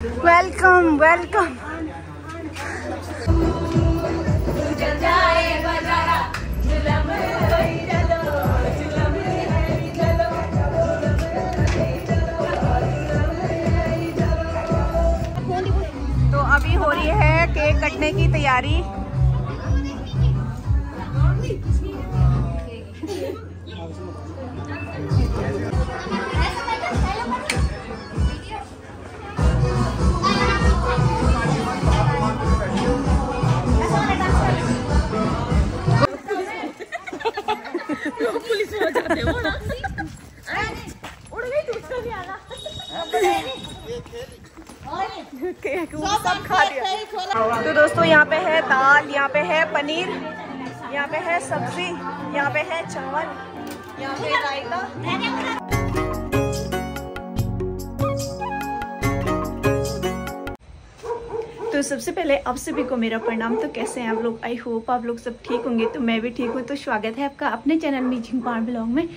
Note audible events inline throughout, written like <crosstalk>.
Welcome welcome तो अभी हो रही है केक कटने की तैयारी। यहाँ पे है सब्ज़ी, यहाँ पे है चावल, यहाँ पे रायता। तो सबसे पहले आप सभी को मेरा प्रणाम। तो कैसे हैं आप लोग? आई होप आप लोग सब ठीक होंगे। तो मैं भी ठीक हूँ। तो स्वागत है आपका अपने चैनल में झिंगपाड़ ब्लॉग में।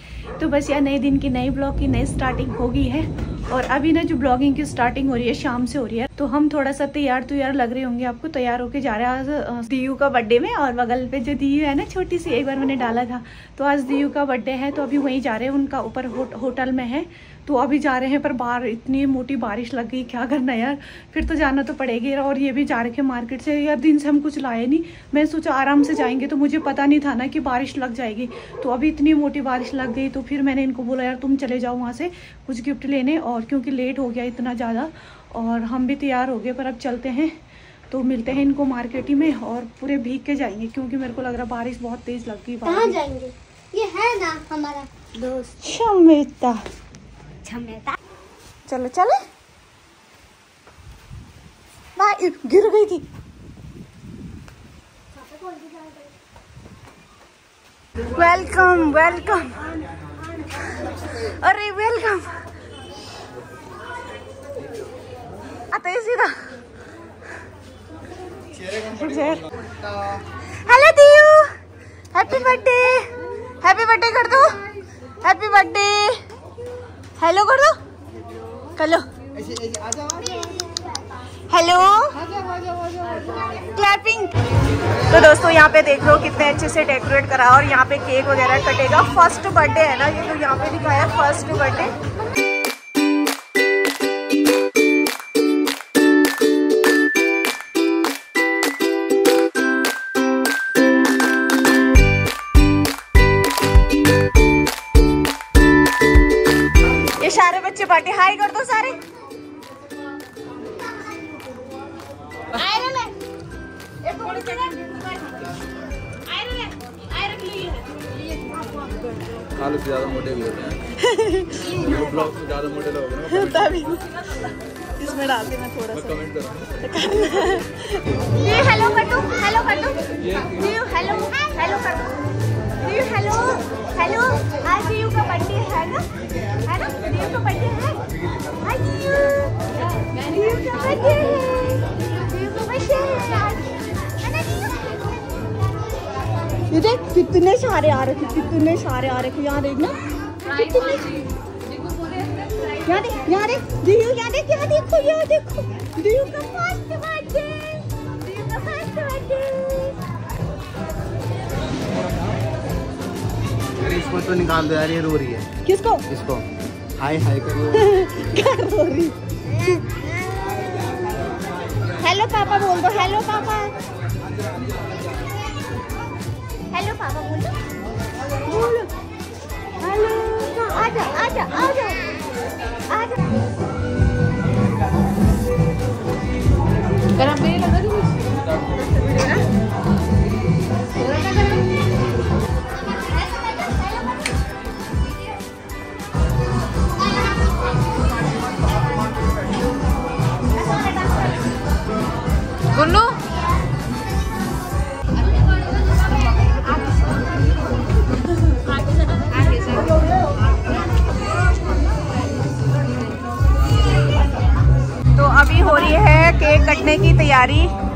तो बस यार, नए दिन की नई ब्लॉग की नई स्टार्टिंग हो गई है। और अभी ना जो ब्लॉगिंग की स्टार्टिंग हो रही है, शाम से हो रही है। तो हम थोड़ा सा तैयार तो यार लग रहे होंगे आपको, तैयार होके जा रहे हैं आज दीयू का बर्थडे में और बगल पे जो दीयू है ना, छोटी सी, एक बार मैंने डाला था। तो आज दीयू का बर्थडे है तो अभी वहीं जा रहे हैं, उनका ऊपर होटल में है। तो अभी जा रहे हैं पर बाहर इतनी मोटी बारिश लग गई, क्या करना यार? फिर तो जाना तो पड़ेगी और ये भी जा रखे मार्केट से, यार दिन से हम कुछ लाए नहीं। मैं सोचा आराम से जाएँगे तो मुझे पता नहीं था ना कि बारिश लग जाएगी। तो अभी इतनी मोटी बारिश लग गई तो फिर मैंने इनको बोला, यार तुम चले जाओ वहाँ से कुछ गिफ्ट लेने, और क्योंकि लेट हो गया इतना ज़्यादा और हम भी तैयार हो गए पर अब चलते हैं। तो मिलते हैं इनको मार्केट ही में और पूरे भीग के जाएँगे क्योंकि मेरे को लग रहा बारिश बहुत तेज लग गई कहाँ जाएँगे? ये है ना हमारा दोस्त। शमिता। झमेता चलो चले। गिर गई थी। Welcome welcome. अरे वेलकम। आता है सीधा हेलो दियू हैप्पी बर्थडे हैप्पी बर्थडे कर दो हैप्पी बर्थडे हेलो कर दो कर हेलो क्लैपिंग तो दोस्तों, यहाँ पे देख लो कितने अच्छे से डेकोरेट करा और यहाँ पे केक वगैरह कटेगा। फ़र्स्ट बर्थडे है ना ये तो यहाँ पे दिखाया फ़र्स्ट बर्थडे पार्टी हाई कर दो सारे। आलू से ज़्यादा मोटे भी होते हैं। <laughs> ब्लॉग में ज़्यादा मोटे लोग हैं। <laughs> इसमें डाल देना थोड़ा सा कमेंट करूँगा ये हेलो कर दो हेलो कर दो हेलो हेलो कर दो हेलो कितने सारे आ रखे कितने सारे आ रखे यहाँ देखना। कितने यहाँ देख यहाँ देख दियू यहाँ देख यहाँ देखो यहाँ देखो। दियू का फ़र्स्ट बर्थडे दियू का फ़र्स्ट बर्थडे अरे इसको तो निकाल दो यार ये रो रही है। किसको? इसको। हाय हाय करो। <laughs> क्या रो रही हेलो <laughs> पापा बोल दो। हेलो पापा। हेलो पापा बोल दो बोलो हेलो आजा आजा कटने की तैयारी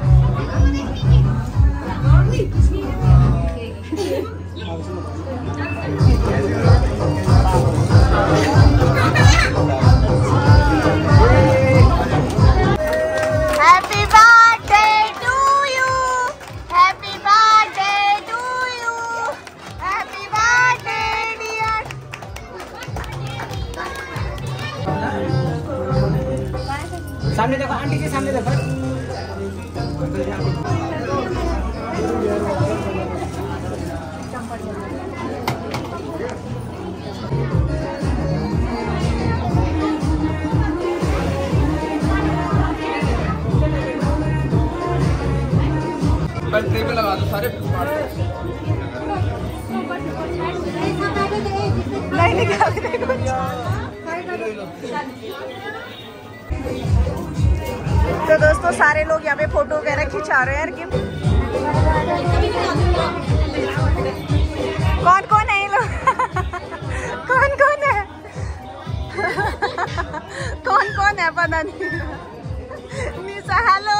पे लगा दो, सारे नहीं तो दोस्तों, सारे लोग यहाँ पे फ़ोटो वगैरह खिंचा रहे हैं कौन कौन है लोग? <laughs> कौन कौन है? <laughs> कौन कौन है? पता नहीं। <laughs> निशा हेलो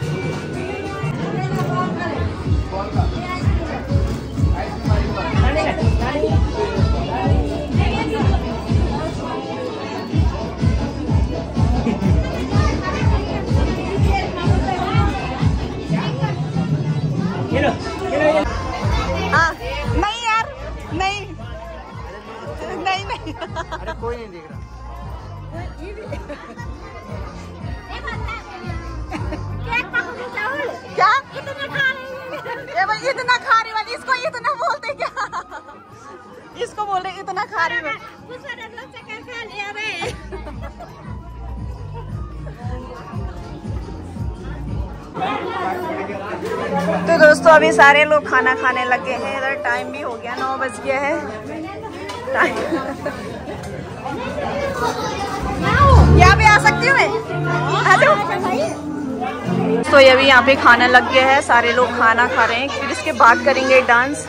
अरे कोई नहीं देख रहा। क्या? ये भाई इतना खा रही वाली इसको इतना बोलते क्या? इसको बोल रहे इतना खा रही तो दोस्तों अभी सारे लोग खाना खाने लगे हैं इधर टाइम भी हो गया नौ बज गया है। यहाँ पे आ सकती हूँ मैं? तो ये अभी यहाँ पे खाना लग गया है, सारे लोग खाना खा रहे हैं। फिर इसके बाद करेंगे डांस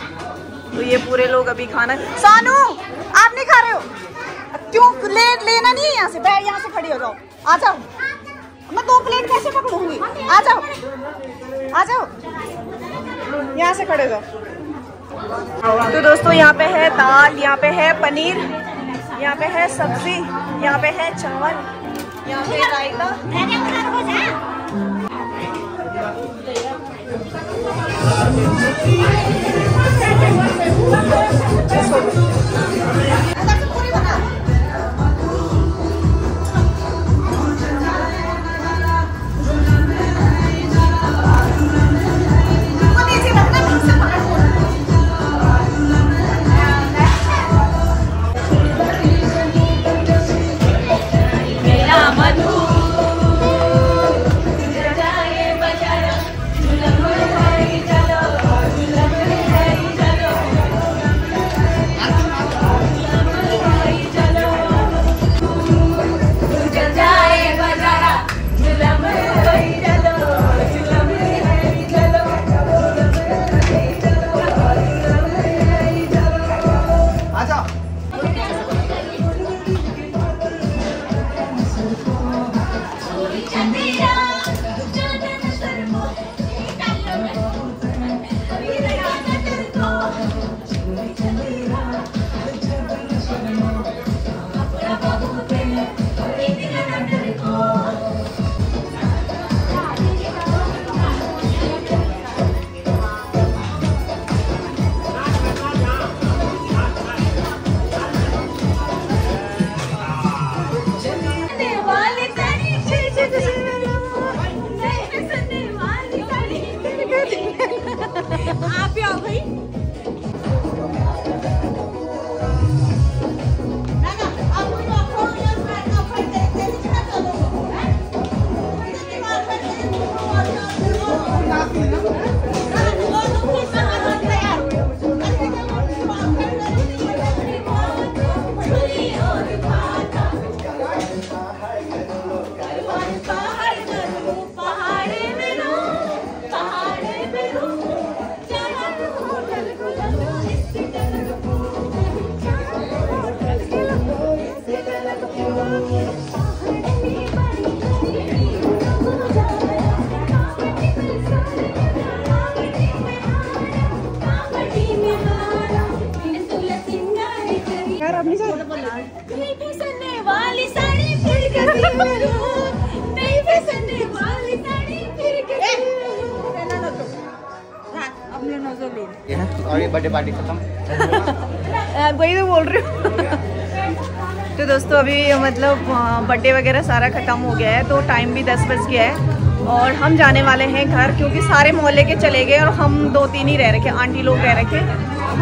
तो ये पूरे लोग अभी खाना सानू, आप नहीं खा रहे हो? क्यों? ले, लेना नहीं है यहाँ से। बैठ, यहाँ से खड़ी हो जाओ। आ जाओ। मैं दो प्लेट कैसे पकड़ूँगी? आ जाओ। आ जाओ। यहाँ से खड़े हो जाओ। तो दोस्तों, यहाँ पे है दाल, यहाँ पे है पनीर, यहाँ पे है सब्ज़ी, यहाँ पे है चावल, यहाँ पे रायता। और ये बर्थडे पार्टी खत्म। वही तो बोल रही हूँ। तो दोस्तों अभी मतलब बर्थडे वगैरह सारा ख़त्म हो गया है तो टाइम भी दस बज गया है। और हम जाने वाले हैं घर क्योंकि सारे मोहल्ले के चले गए और हम दो तीन ही रह रखे आंटी लोग रह रखे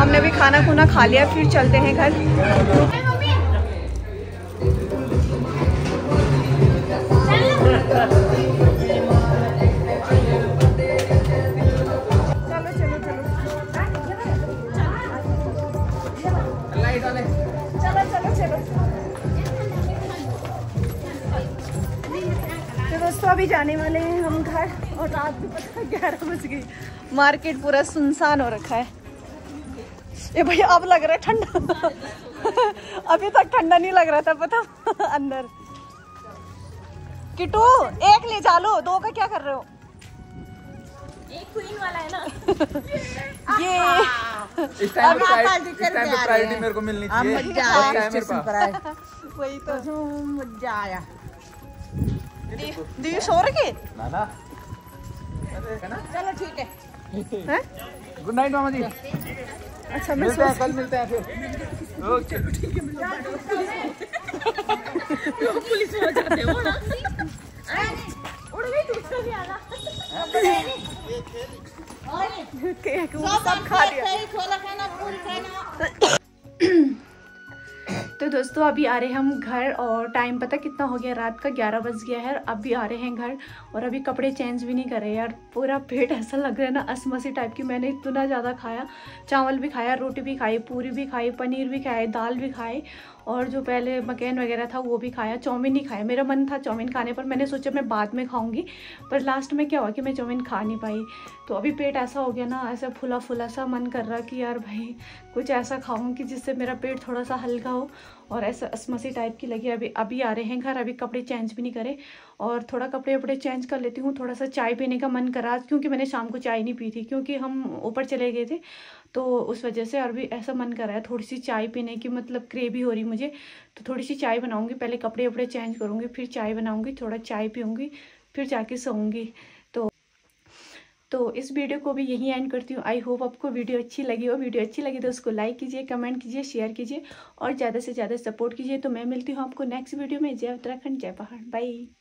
हमने भी खाना खुना खा लिया फिर चलते हैं घर। तो दोस्तों अभी जाने वाले हैं हम घर और रात भी पता ग्यारह बज गई। मार्केट पूरा सुनसान हो रखा है। ये भैया अब लग रहा है ठंडा। अभी तक ठंडा नहीं लग रहा था पता? अंदर। किटू एक ले चालो। दो का क्या कर रहे हो? एक क्वीन वाला है ना। <laughs> ये। इस टाइम पे प्रायोरिटी मेरे को मिलनी चाहिए। है वही तो। मज़ा आया you show रखे ना ना? चलो ठीक है। हैं? गुड नाइट मामा जी। अच्छा मैं मिलते हैं कल मिलते हैं फिर। ओके उड़ गई दूसरा भी आना केक <laughs> सब खा लिया। <coughs> तो दोस्तों अभी आ रहे हैं हम घर और टाइम पता कितना हो गया? रात का ग्यारह बज गया है अब भी आ रहे हैं घर और अभी कपड़े चेंज भी नहीं कर रहे यार। पूरा पेट ऐसा लग रहा है ना असमसी टाइप की। मैंने इतना ज़्यादा खाया चावल भी खाया रोटी भी खाई पूरी भी खाई पनीर भी खाए दाल भी खाए और जो पहले मकैन वगैरह था, वो भी खाया चाउमीन नहीं खाया। मेरा मन था चाउमीन खाने पर। मैंने सोचा मैं बाद में खाऊँगी, पर लास्ट में क्या हुआ कि मैं चाउमीन खा नहीं पाई। तो अभी पेट ऐसा हो गया ना, ऐसा फुला फुला सा मन कर रहा कि यार भाई, कुछ ऐसा खाऊं कि जिससे मेरा पेट थोड़ा सा हल्का हो और ऐसा असमसी टाइप की लगी। अभी अभी आ रहे हैं घर, अभी कपड़े चेंज भी नहीं करे और थोड़ा कपड़े वपड़े चेंज कर लेती हूँ थोड़ा सा चाय पीने का मन करा, क्योंकि मैंने शाम को चाय नहीं पी थी, क्योंकि हम ऊपर चले गए थे तो उस वजह से और भी ऐसा मन कर रहा है थोड़ी सी चाय पीने की मतलब क्रेवी हो रही मुझे तो थोड़ी सी चाय बनाऊँगी। पहले कपड़े वपड़े चेंज करूँगी, फिर चाय बनाऊँगी, थोड़ा चाय पीऊँगी, फिर जाके सोऊँगी। तो तो इस वीडियो को भी यही एंड करती हूँ। आई होप आपको वीडियो अच्छी लगी हो। वीडियो अच्छी लगी तो उसको लाइक कीजिए कमेंट कीजिए शेयर कीजिए और ज़्यादा से ज़्यादा सपोर्ट कीजिए। तो मैं मिलती हूँ आपको नेक्स्ट वीडियो में। जय उत्तराखंड, जय पहाड़। बाय